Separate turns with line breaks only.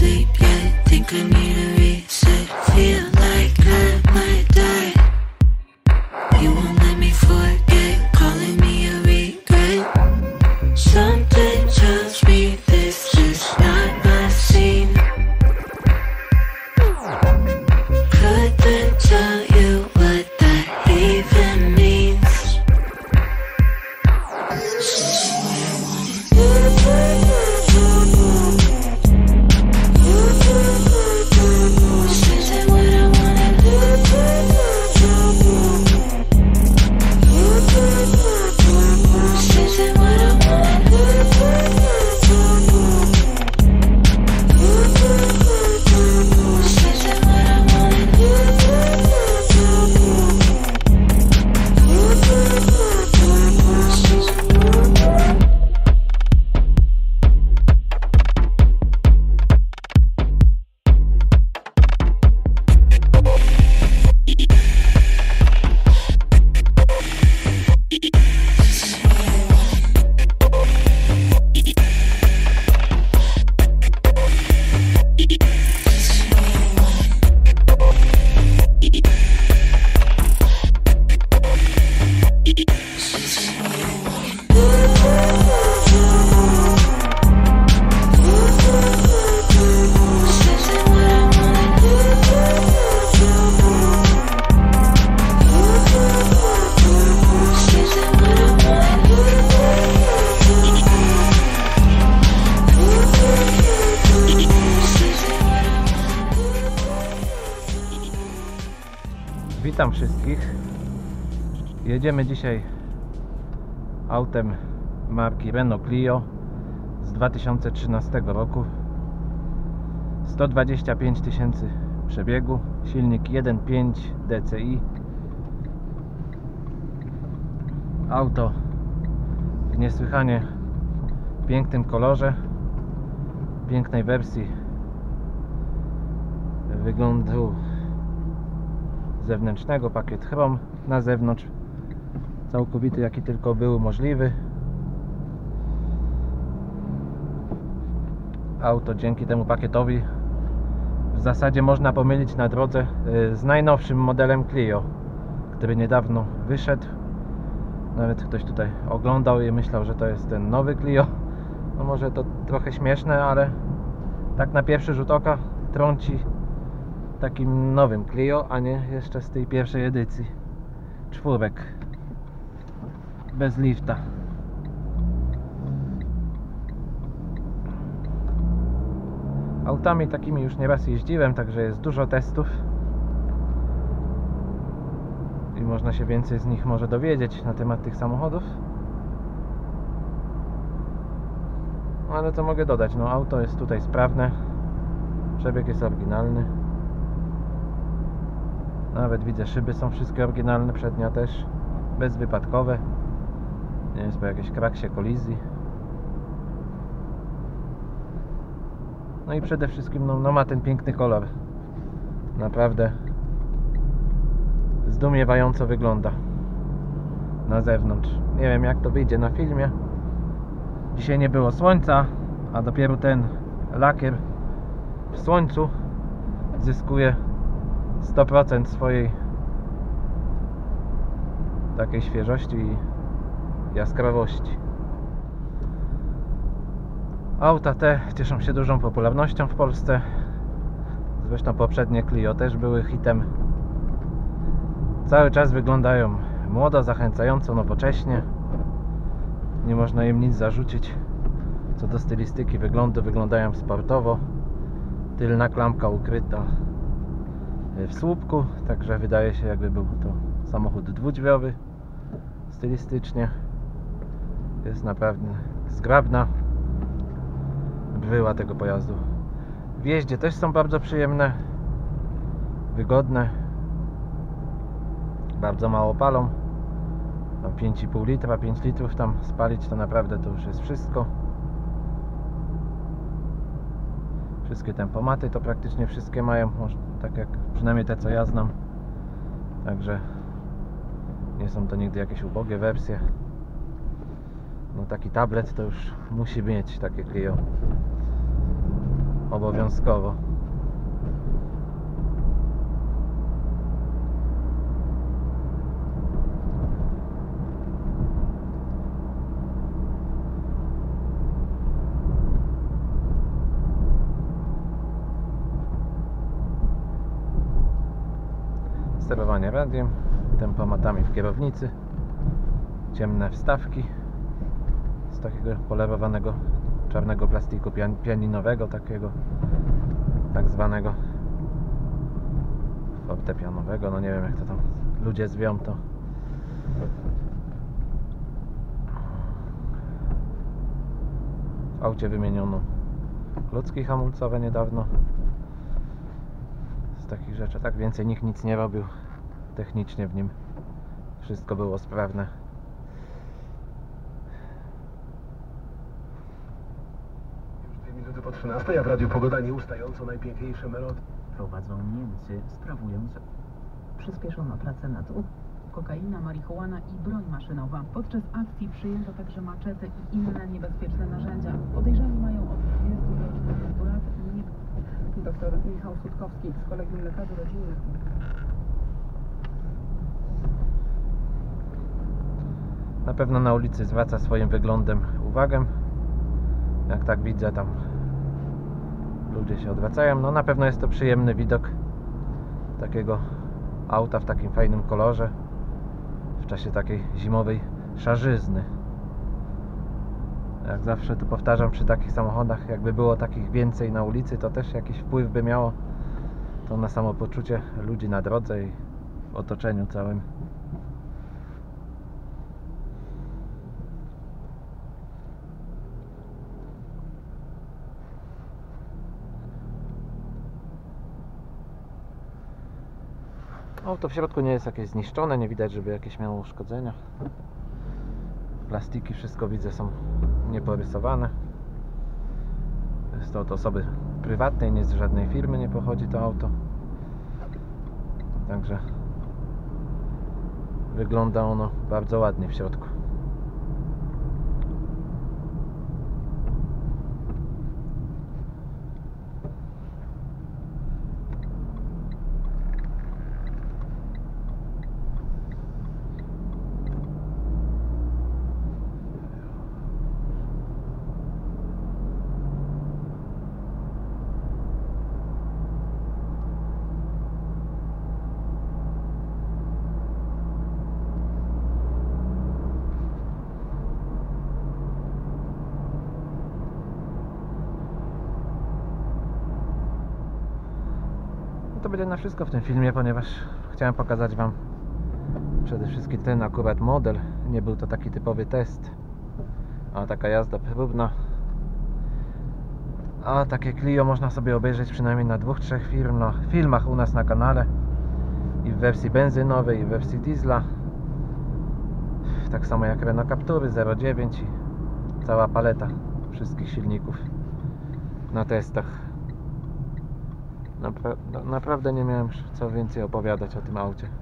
sleep yet. Think I need a
Witam wszystkich. Jedziemy dzisiaj autem marki Renault Clio z 2013 roku. 125 tysięcy przebiegu, silnik 1.5 DCI. Auto w niesłychanie pięknym kolorze, pięknej wersji wyglądu zewnętrznego, pakiet chrom na zewnątrz całkowity jaki tylko był możliwy. Auto dzięki temu pakietowi w zasadzie można pomylić na drodze y, z najnowszym modelem Clio który niedawno wyszedł. Nawet ktoś tutaj oglądał i myślał, że to jest ten nowy Clio. No może to trochę śmieszne, ale tak na pierwszy rzut oka trąci takim nowym Clio, a nie jeszcze z tej pierwszej edycji. Czwórek. Bez lifta. Autami takimi już nieraz jeździłem, także jest dużo testów. I można się więcej z nich może dowiedzieć na temat tych samochodów. Ale co mogę dodać, no auto jest tutaj sprawne. Przebieg jest oryginalny nawet widzę szyby są wszystkie oryginalne, przednia też. Bezwypadkowe. Nie jest po jakiejś kraksie kolizji. No i przede wszystkim no, no ma ten piękny kolor. Naprawdę zdumiewająco wygląda na zewnątrz. Nie wiem jak to wyjdzie na filmie. Dzisiaj nie było słońca a dopiero ten lakier w słońcu zyskuje 100% swojej takiej świeżości i jaskrawości. Auta te cieszą się dużą popularnością w Polsce. Zresztą poprzednie Clio też były hitem. Cały czas wyglądają młodo, zachęcająco, nowocześnie. Nie można im nic zarzucić. Co do stylistyki wyglądu wyglądają sportowo. Tylna klamka ukryta w słupku, także wydaje się jakby był to samochód dwudźwiowy stylistycznie. Jest naprawdę zgrabna. Bryła tego pojazdu w jeździe. Też są bardzo przyjemne wygodne. Bardzo mało palą. Tam 5,5 litra, 5 litrów tam spalić to naprawdę to już jest wszystko wszystkie tempomaty to praktycznie wszystkie mają tak jak przynajmniej te co ja znam. Także nie są to nigdy jakieś ubogie wersje. No taki tablet to już musi mieć takie Clio. Obowiązkowo sterowanie radiem, tempomatami w kierownicy, ciemne wstawki z takiego polerowanego czarnego plastiku pian pianinowego, takiego tak zwanego fortepianowego, no nie wiem jak to tam ludzie zwią to. W aucie wymieniono klocki hamulcowe niedawno z takich rzeczy. Tak więcej nikt nic nie robił technicznie w nim. Wszystko było sprawne.
Już dwie minuty po 13, a w Radiu Pogoda nieustająco najpiękniejsze melodie.
prowadzą Niemcy, sprawując przyspieszono pracę nad u.
kokaina, marihuana i broń maszynowa. Podczas akcji przyjęto także maczety i inne niebezpieczne narzędzia. Podejrzani mają od 20 do 40 lat. Nie... Doktor Michał Sutkowski z Kolegium Lekarzy Rodzinnych.
Na pewno na ulicy zwraca swoim wyglądem uwagę. Jak tak widzę, tam ludzie się odwracają. No na pewno jest to przyjemny widok takiego auta w takim fajnym kolorze w czasie takiej zimowej szarzyzny. Jak zawsze tu powtarzam przy takich samochodach, jakby było takich więcej na ulicy, to też jakiś wpływ by miało to na samopoczucie ludzi na drodze i w otoczeniu całym. Auto w środku nie jest jakieś zniszczone, nie widać, żeby jakieś miało uszkodzenia. Plastiki, wszystko widzę, są nieporysowane. Jest to od osoby prywatnej, nie z żadnej firmy nie pochodzi to auto. Także wygląda ono bardzo ładnie w środku. No to będzie na wszystko w tym filmie, ponieważ chciałem pokazać Wam przede wszystkim ten akurat model. Nie był to taki typowy test, a taka jazda próbna. A takie Clio można sobie obejrzeć przynajmniej na dwóch, trzech filmach, filmach u nas na kanale. I w wersji benzynowej, i w wersji diesla. Tak samo jak Renault Captury 09 i cała paleta wszystkich silników na testach. Napra- na- naprawdę nie miałem co więcej opowiadać o tym aucie.